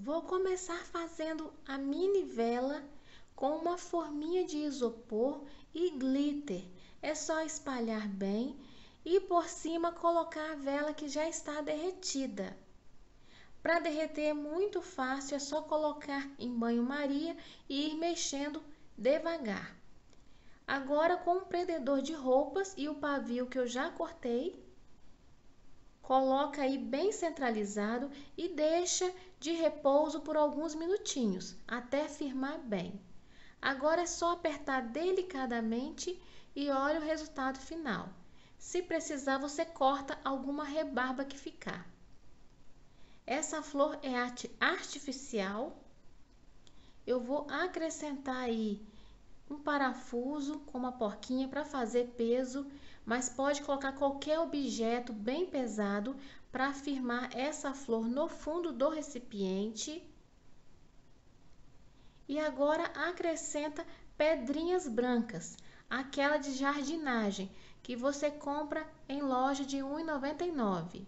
Vou começar fazendo a mini vela com uma forminha de isopor e glitter. É só espalhar bem e por cima colocar a vela que já está derretida. Para derreter é muito fácil, é só colocar em banho-maria e ir mexendo devagar. Agora com o prendedor de roupas e o pavio que eu já cortei, coloca aí bem centralizado e deixa de repouso por alguns minutinhos, até firmar bem. Agora é só apertar delicadamente e olha o resultado final. Se precisar, você corta alguma rebarba que ficar. Essa flor é arte artificial. Eu vou acrescentar aí um parafuso com uma porquinha para fazer peso, mas pode colocar qualquer objeto bem pesado para firmar essa flor no fundo do recipiente. E agora acrescenta pedrinhas brancas, aquela de jardinagem que você compra em loja de R$ 1,99.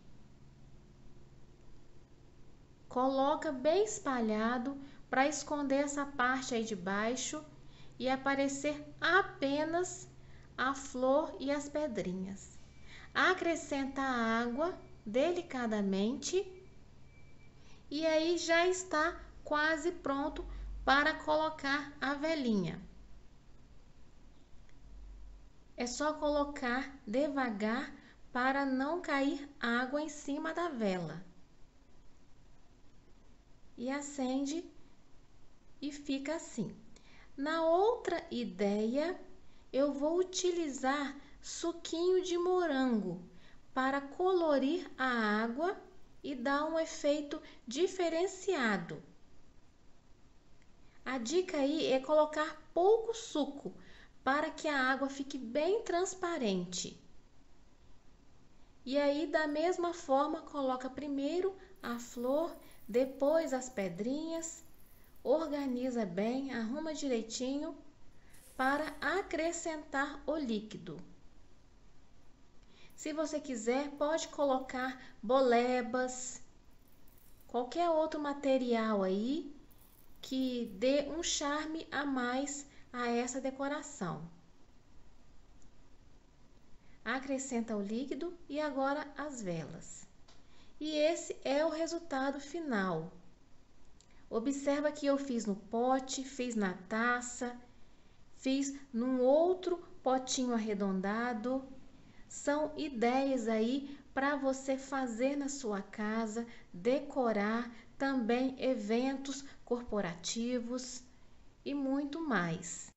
Coloca bem espalhado para esconder essa parte aí de baixo e aparecer apenas a flor e as pedrinhas. Acrescenta a água delicadamente e aí já está quase pronto para colocar a velinha. É só colocar devagar para não cair água em cima da vela e acende e fica assim. Na outra ideia, eu vou utilizar suquinho de morango para colorir a água e dar um efeito diferenciado. A dica aí é colocar pouco suco para que a água fique bem transparente. E aí, da mesma forma, coloca primeiro a flor depois as pedrinhas, organiza bem, arruma direitinho para acrescentar o líquido. Se você quiser, pode colocar bolebas, qualquer outro material aí que dê um charme a mais a essa decoração. Acrescenta o líquido e agora as velas. E esse é o resultado final. Observa que eu fiz no pote, fiz na taça, fiz num outro potinho arredondado. São ideias aí para você fazer na sua casa, decorar também eventos corporativos e muito mais.